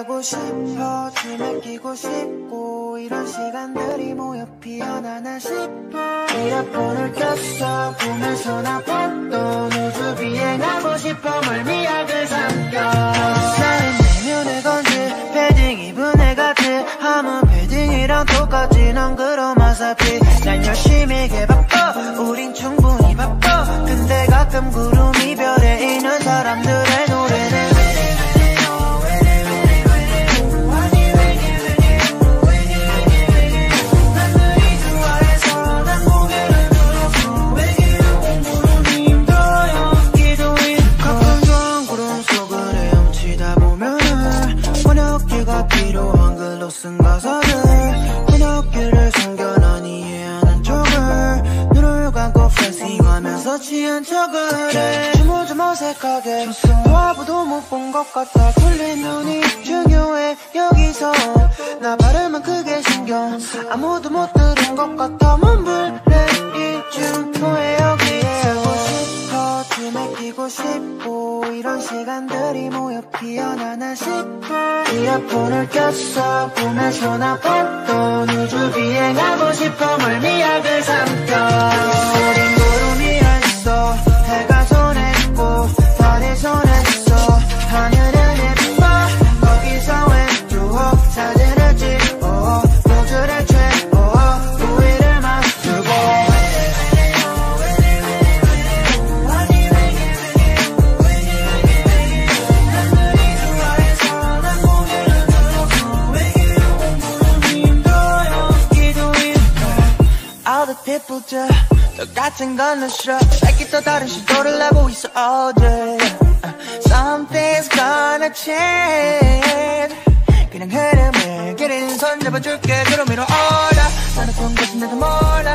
가고 싶어 춤에 끼고 싶고 이런 시간들이 모여 피어나나 싶어. 이어폰을 꼈어 보면서 나 봤던 우주 비행하고 싶어 멀미약을 삼켜. 나는 내면의 건지 패딩 입은 애 같아. 아무 패딩이랑 똑같지 넌 그럼 어차피 난 열심히 개바빠 우린 충분히 바빠 근데 가끔 구름 이별에 있는 사람들 번역기가 필요한 글로 쓴 가사를 번역기를 숨겨놔 이해하는 척을 눈을 감고 팬싱하면서 취한 척을 해. 춤을 좀 어색하게 도와봐도 못 본 것 같아 굴린 눈이 중요해 여기서. 나 발음은 크게 신경 아무도 못 들은 것 같아. 이쯤 너의 여 시간들이 모여 피어나나 싶어. 이어폰을 꼈어. 보면서 나 봤던 우주 비행하고 싶어. 멀미약 All the people 저 똑같은 건는 싫어. 새끼 또 다른 시도를 하고 있어 all day Something's gonna change. 그냥 흐름을 길은 손 잡아줄게. 그럼 위로 올라. 나는 본 것인데도 몰라. 처음